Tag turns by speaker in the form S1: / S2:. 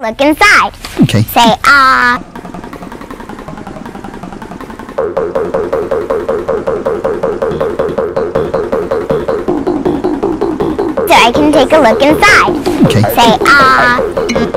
S1: Look inside.
S2: Okay.
S1: Say ah. So I can take a look inside.
S2: Okay.
S1: Say ah.